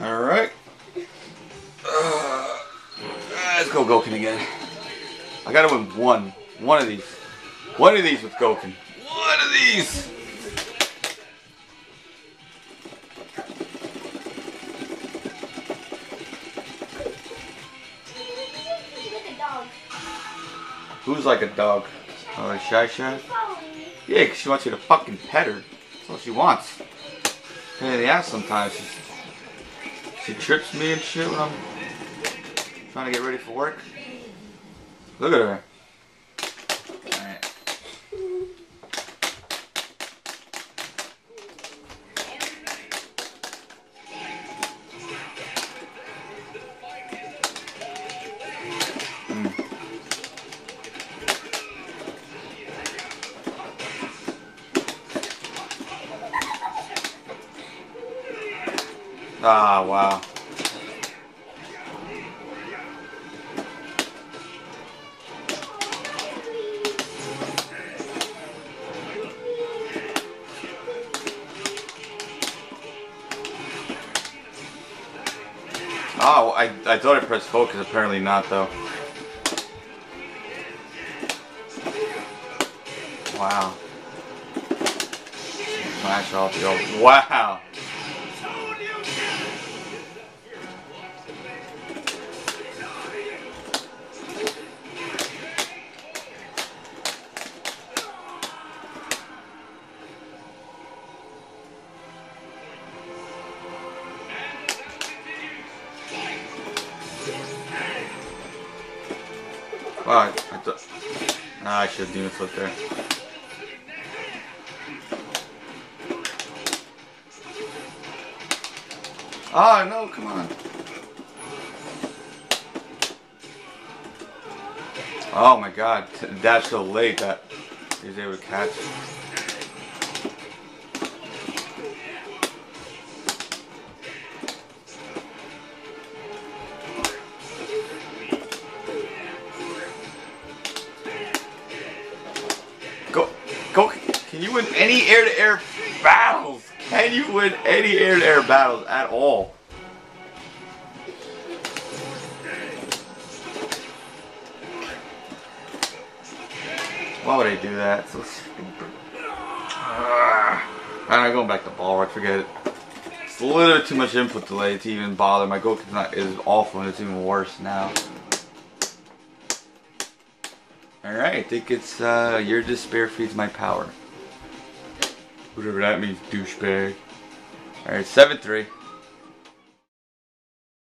Alright. Uh, let's go Gouken again. I gotta win one. One of these. One of these with Gouken. One of these! Who's like a dog? Oh, Shy Shy? Yeah, because she wants you to fucking pet her. That's all she wants. Pain in the ass sometimes. She's, she trips me and shit when I'm trying to get ready for work. Look at her. Ah, wow. Oh, I, I thought I pressed focus, apparently not though. Wow. Smash off, yo. Wow. Wow, I, thought. Nah, I should have demon flip there. Oh no, come on. Oh my god, that's so late that he was able to catch. Go, can you win any air-to-air battles? Can you win any air-to-air battles at all? Why would I do that? So stupid. Ah. I'm going back to ball rush, forget it. It's a little too much input delay to even bother. My Goku's is awful and it's even worse now. Alright, I think it's uh, your despair feeds my power. Whatever that means, douchebag. Alright, 7-3.